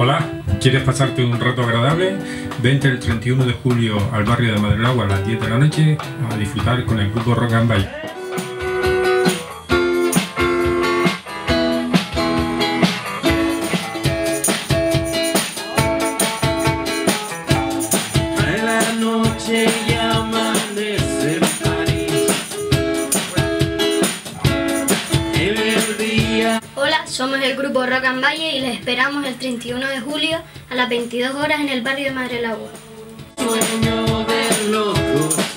Hola, ¿quieres pasarte un rato agradable? Vente el 31 de julio al barrio de Madrelagua a las 10 de la noche a disfrutar con el grupo Rock and Ball. Día Hola, somos el grupo Rock and Valle y les esperamos el 31 de julio a las 22 horas en el barrio de Madre Lago. sueño de locos